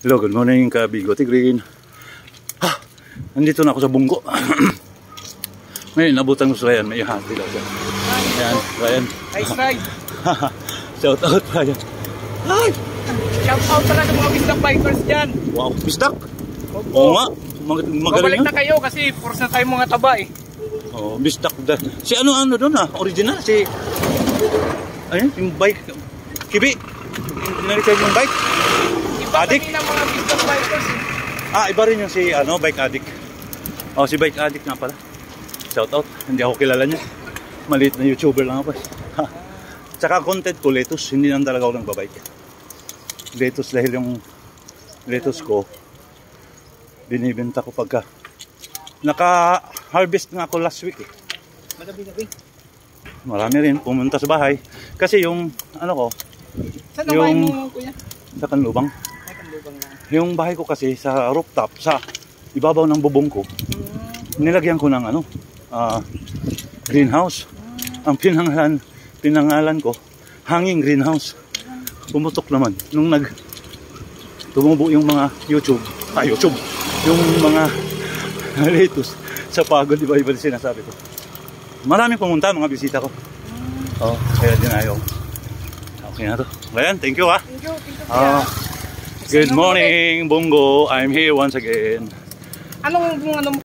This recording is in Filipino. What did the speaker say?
Hello, good morning ka Bigote Green. Ha, nandito na ako sa bunggo. Ngayon, nabutan ko si Ryan. May hati daw siya. Ayan, Ryan. Nice ride. Shout out, Ryan. Ay! Shout out talaga mga Bisdak Bikers dyan. Wow, bisdak. Oo nga. Mag magaling na na. kayo kasi force na tayo mga taba eh. Oh, bisdak. da- Si ano ano doon ah, original si Ayun, yung bike. Kibi. Narinig yung bike. Adik? kanina mga Bisdak Bikers eh. Ah, iba rin yung si ano, bike addict. Oh, si bike addict nga pala. Shout out. Hindi ako kilala niya. Maliit na YouTuber lang ako. eh. Tsaka content ko, lettuce. Hindi lang talaga ako nagbabike. Lettuce dahil yung lettuce ko, binibenta ko pagka naka-harvest nga ako last week eh. Magabi-gabi. Marami rin pumunta sa bahay. Kasi yung, ano ko, Saan Yung- mo kuya? sa kanlubang. Yung bahay ko kasi sa rooftop, sa ibabaw ng bubong ko, nilagyan ko ng ano, ah, greenhouse. Ang pinangalan, pinangalan ko, hanging greenhouse. Pumutok naman. Nung nag tumubo yung mga YouTube, ah YouTube, yung mga lettuce sa pagod, iba iba sinasabi ko. Maraming pumunta, mga bisita ko. Oh, kaya din ayaw. Okay na to. Ayan, thank you ah. Thank you, thank you kuya. Good morning, Bungo. I'm here once again. Anong ano